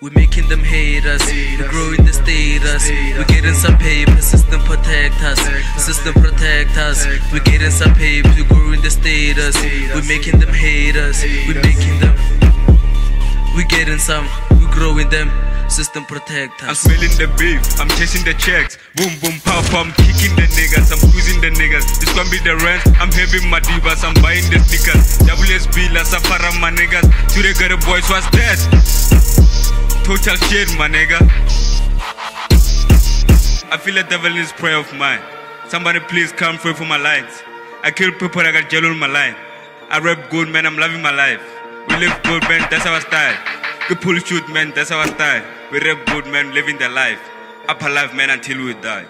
We're making them hate us. We're growing the status. We're getting some paper. System protect us. System protect us. We're getting some paper. We're growing the status. We're making them hate us. We're making them. We're getting some. We're growing them. System protect us. I'm smelling the beef, I'm chasing the checks. Boom, boom, pow, I'm kicking the niggas, I'm squeezing the niggas. This gonna be the rent, I'm having my divas, I'm buying the sneakers. WSB, La Safara, my niggas. To the gutter boys, what's that? Total shit, my nigga. I feel the devil is prayer of mine. Somebody please come through for my lines. I kill people, I got gel on my line. I rap good, man, I'm loving my life. We live good, man, that's our style. We pull shoot, man, that's our style. We rap good, man, living the life. Up alive, man, until we die.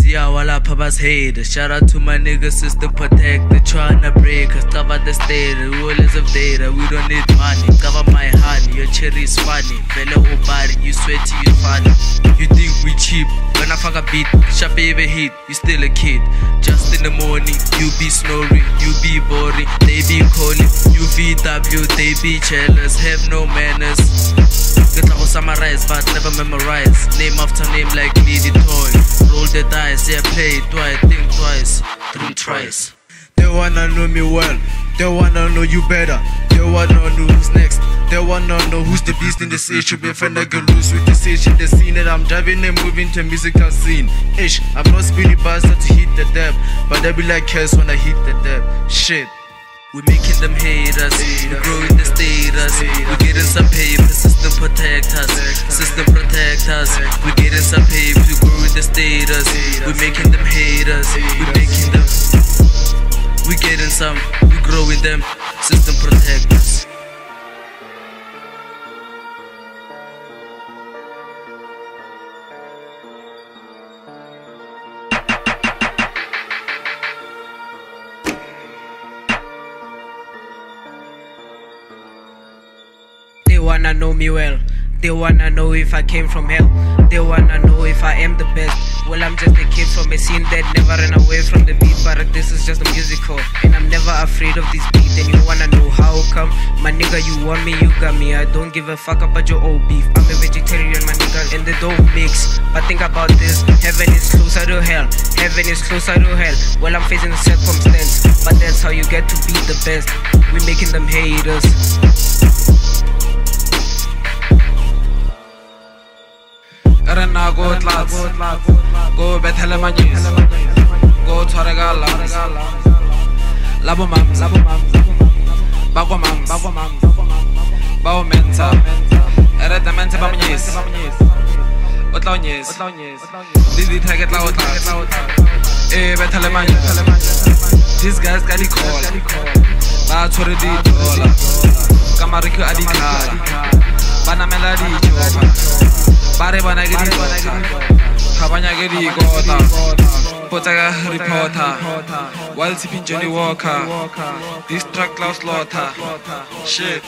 Zia wala papa's hate. Shout out to my nigga system protect. They tryna break us. Cover the state. Rulers of data. We don't need money. Cover my honey. Cherry is funny. Vele ubari. You sweaty. You funny. You think we cheap? When I fuck a beat, sharp even hit. You still a kid. Just in the morning, you be snoring. You be boring. They be calling. You VW. They be jealous. Have no manners. Get to summarize but never memorize. Name after name like needy toy. Roll the dice, yeah, play twice, think twice, dream twice. They wanna know me well, they wanna know you better. They wanna know who's next. They wanna know who's the beast in the scene. Should be finna get loose with the stage in the scene that I'm driving and moving to musical scene. Ish, I'm not speedy bastard to hit the depth, but they be like curse when I hit the depth. Shit. We're making them hate us, we're growing the status, we're getting some paper, system protect us, system protect us, we're getting some paper, we're growing the status, we're making them hate us, we're making them, we're getting some, we're growing them, system protect us. Wanna know me well. They wanna know if I came from hell. They wanna know if I am the best. Well, I'm just a kid from a scene that never ran away from the beat. But this is just a musical. And I'm never afraid of this beat. And you wanna know how come? My nigga, you want me, you got me. I don't give a fuck about your old beef. I'm a vegetarian, my nigga, and they don't mix. But think about this heaven is closer to hell. Heaven is closer to hell. Well, I'm facing the circumstance. But that's how you get to be the best. we making them haters. Re nna ko tlase ko bethele manyese ko tshware ka lams la bo mams ba kwa mams ba o mentsha e re temente ba monyese o tla o nyese le ditheke tla o tlase e bethele these guys ka di-cola ba tshwere di-dollar ka marikio a ditlhaka ba namela 바래바나게 리포타 가바냐게 리고다 보자가 리포타 월스핀 조니 워커 디스트랙 클라우스 로타 shit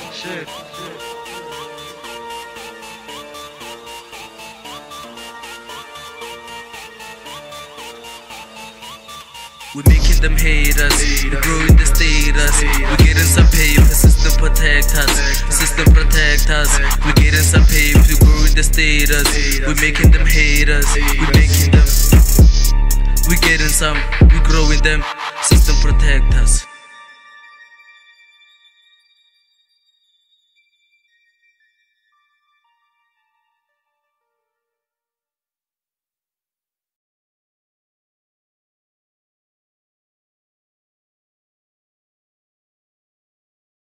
We're making them hate us, we're growing the status, we're getting some paper, system protect us, system protect us, we're getting some paper, we're growing the status, we're making them hate us, we're making them, we're getting some, we're growing them, system protect us.